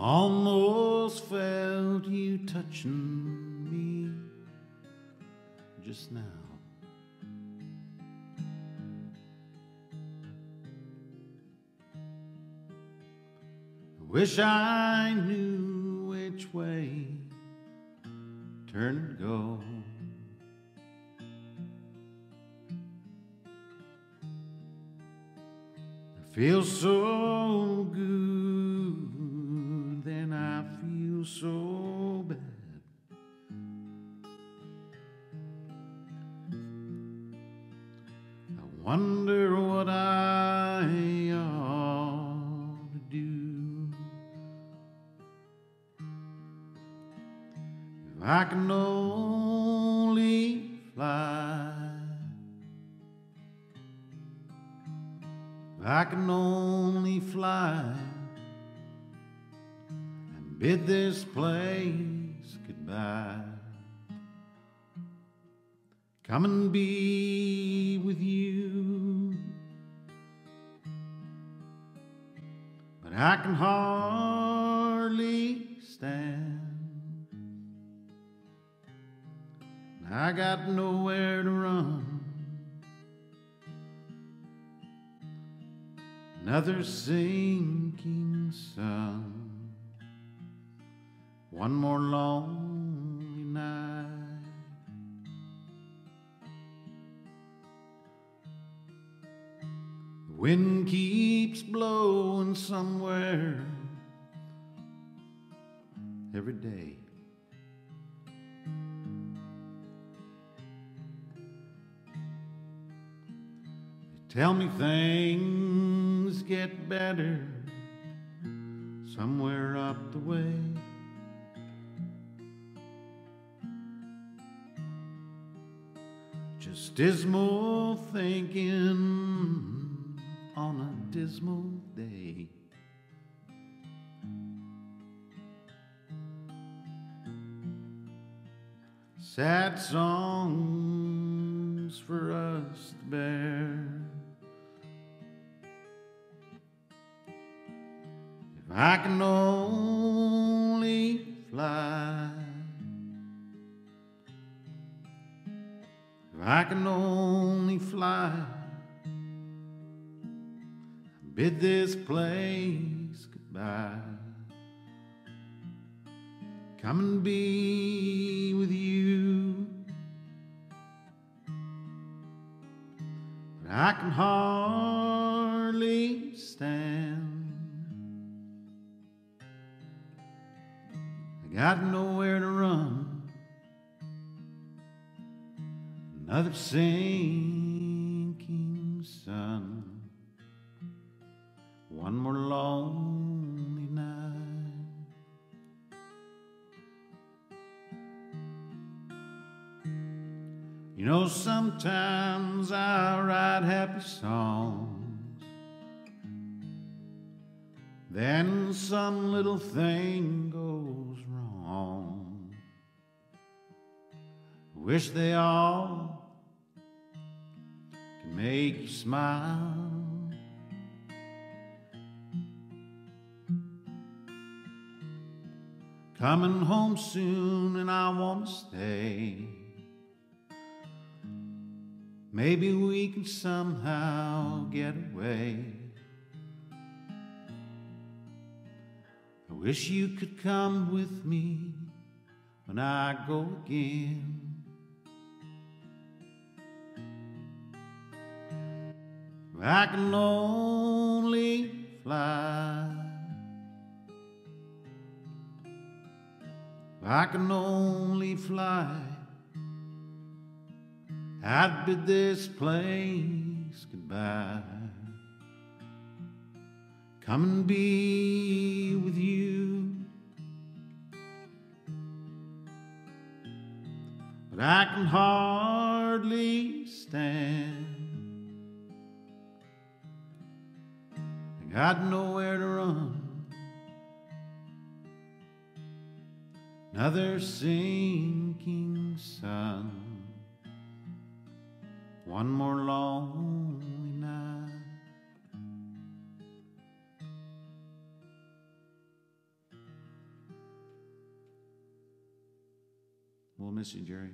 almost felt you touching me just now. I wish I knew which way turn and go. It feels so good, I so bad. I wonder what I ought to do. If I can only fly, if I can only fly bid this place goodbye. Come and be with you. But I can hardly stand. And I got nowhere to run. Another sinking sun. One more lonely night. The wind keeps blowing somewhere every day. They tell me things get better somewhere up the way. Just dismal thinking on a dismal day. Sad songs for us to bear. If I can only fly. I can only fly, bid this place goodbye. Come and be with you. But I can hardly stand. I got nowhere to Another sinking sun. One more lonely night. You know, sometimes I write happy songs. Then some little thing goes wrong. Wish they all make you smile. Coming home soon and I want to stay. Maybe we can somehow get away. I wish you could come with me when I go again. I can only fly. I can only fly. I'd bid this place goodbye. Come and be with you. But I can hardly got nowhere to run. Another sinking sun, one more lonely night. We'll miss you, Jerry.